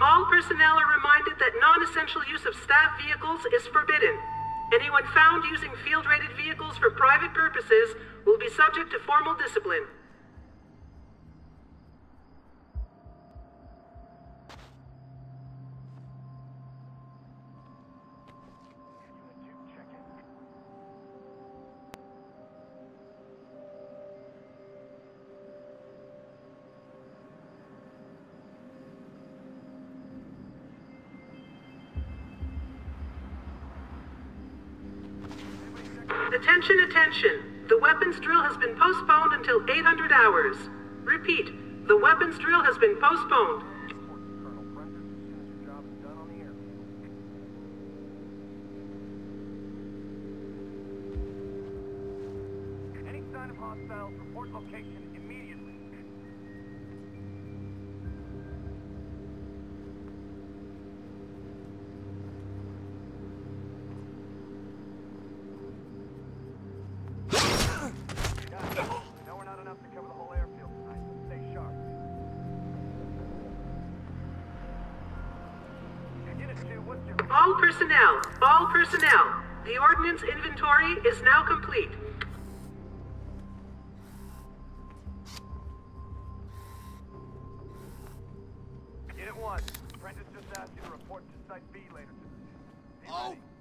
personnel are reminded that non-essential use of staff vehicles is forbidden. Anyone found using field-rated vehicles for private purposes will be subject to formal discipline. Attention, attention. The weapons drill has been postponed until 800 hours. Repeat, the weapons drill has been postponed. Any sign of hostiles, report location All personnel, all personnel. The ordnance inventory is now complete. Unit 1, Prentice just asked you to report to Site B later today. Be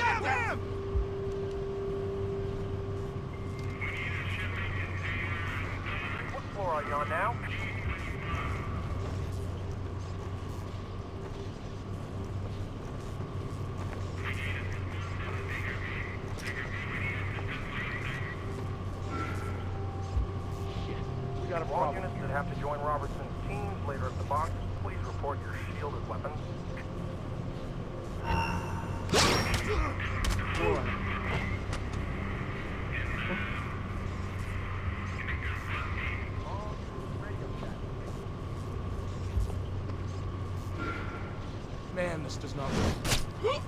What floor are you on now? We got a All units that have to join Robertson's teams later at the box, please report your shielded weapons. This does not work.